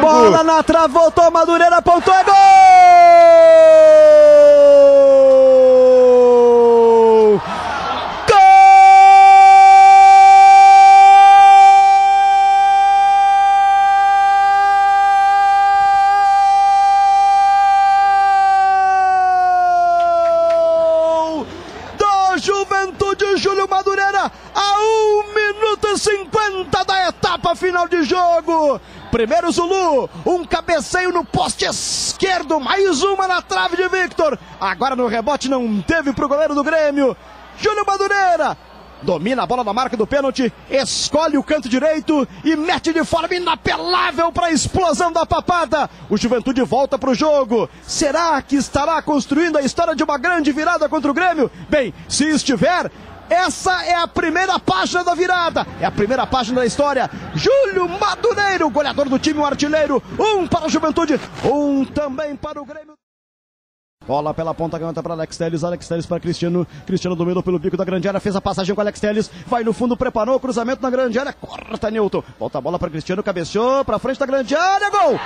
Bola na trave, voltou Madureira, apontou, é gol! Gol! Do Juventude Júlio Madureira a 1 minuto e 50 da etapa final de jogo. Primeiro Zulu, um cabeceio no poste esquerdo, mais uma na trave de Victor. Agora no rebote não teve pro goleiro do Grêmio. Júlio Madureira domina a bola na marca do pênalti, escolhe o canto direito e mete de forma inapelável para a explosão da papada. O Juventude volta para o jogo. Será que estará construindo a história de uma grande virada contra o Grêmio? Bem, se estiver, essa é a primeira página da virada. É a primeira página da história. Júlio Madureiro, goleador do time, um artilheiro. Um para a Juventude, um também para o Grêmio. Bola pela ponta, canhota para Alex Telles, Alex Telles para Cristiano, Cristiano dominou pelo bico da grande área, fez a passagem com Alex Telles, vai no fundo, preparou o cruzamento na grande área, corta Newton, volta a bola para Cristiano, cabeceou para frente da grande área, gol!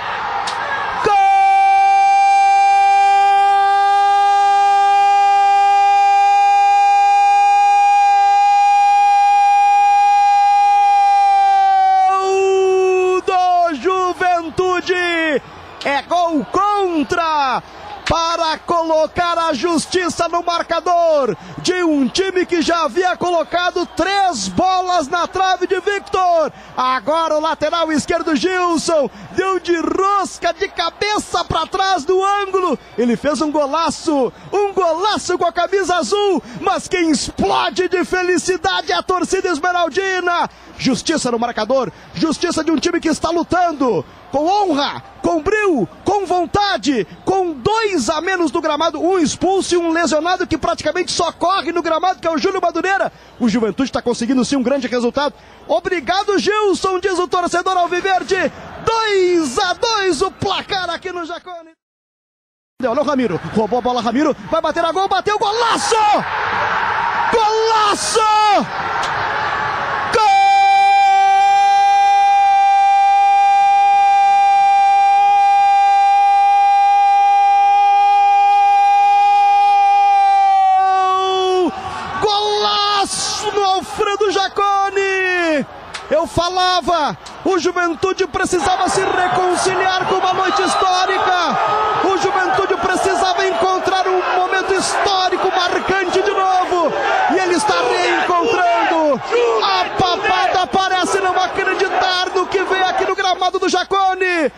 Gol do Juventude! É gol contra! para colocar a justiça no marcador de um time que já havia colocado três bolas na trave de Victor. Agora o lateral esquerdo Gilson deu de rosca de cabeça para trás do ângulo. Ele fez um golaço, um golaço com a camisa azul, mas quem explode de felicidade é a torcida esmeraldina. Justiça no marcador, justiça de um time que está lutando com honra, com brilho, com vontade, com dois a menos do gramado, um expulso e um lesionado que praticamente só corre no gramado, que é o Júlio Madureira. O Juventude está conseguindo sim um grande resultado. Obrigado, Gilson, diz o torcedor Alviverde. 2 a 2 o placar aqui no Jacone. Olha o Ramiro, roubou a bola, Ramiro, vai bater a gol, bateu! Golaço! Golaço no Alfredo Jacone! Eu falava, o Juventude precisava se reconciliar com uma noite histórica. O Juventude precisava encontrar um momento histórico marcante de novo. E ele está reencontrando. A papada parece não acreditar no que vê aqui no gramado do Jacone.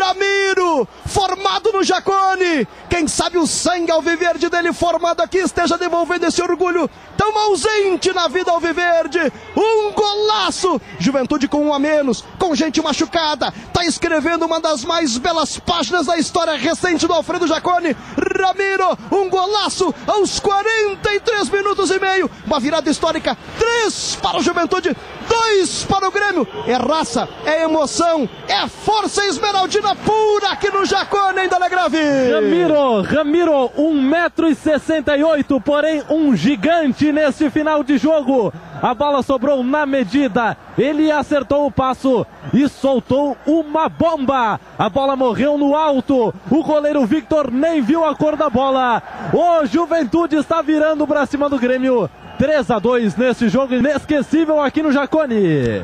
Ramiro, formado no Jacone. Quem sabe o sangue alviverde dele formado aqui esteja devolvendo esse orgulho tão ausente na vida alviverde. Um golaço! Juventude com um a menos, com gente machucada, tá escrevendo uma das mais belas páginas da história recente do Alfredo Jacone. Ramiro, um golaço aos 43 minutos e meio. Uma virada histórica, três para o Juventude, dois para o Grêmio. É raça, é emoção, é força esmeraldina pura aqui no Jacone, ainda é grave. Ramiro, Ramiro, 1,68m, porém um gigante nesse final de jogo. A bola sobrou na medida. Ele acertou o passo e soltou uma bomba. A bola morreu no alto. O goleiro Victor nem viu a cor da bola. O Juventude está virando para cima do Grêmio. 3 a 2 nesse jogo inesquecível aqui no Jacone.